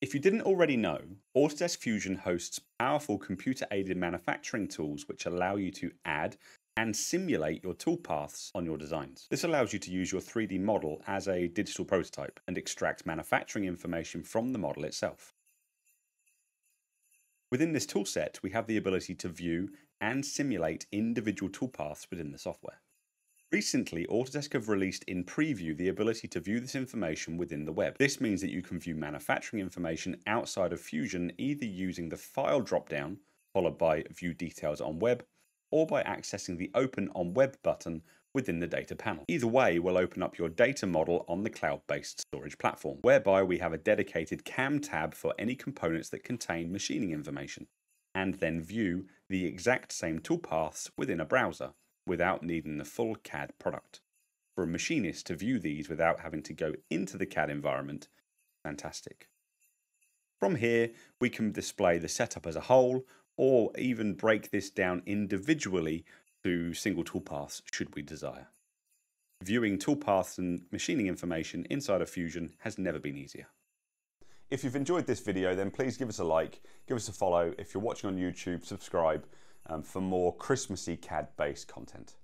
If you didn't already know, Autodesk Fusion hosts powerful computer aided manufacturing tools which allow you to add and simulate your toolpaths on your designs. This allows you to use your 3D model as a digital prototype and extract manufacturing information from the model itself. Within this toolset, we have the ability to view and simulate individual toolpaths within the software. Recently, Autodesk have released in preview the ability to view this information within the web. This means that you can view manufacturing information outside of Fusion either using the File dropdown, followed by View Details on Web, or by accessing the Open on Web button within the data panel. Either way will open up your data model on the cloud-based storage platform, whereby we have a dedicated CAM tab for any components that contain machining information, and then view the exact same toolpaths within a browser without needing the full CAD product. For a machinist to view these without having to go into the CAD environment, fantastic. From here, we can display the setup as a whole, or even break this down individually to single toolpaths should we desire. Viewing toolpaths and machining information inside of Fusion has never been easier. If you've enjoyed this video, then please give us a like, give us a follow. If you're watching on YouTube, subscribe um, for more Christmassy CAD based content.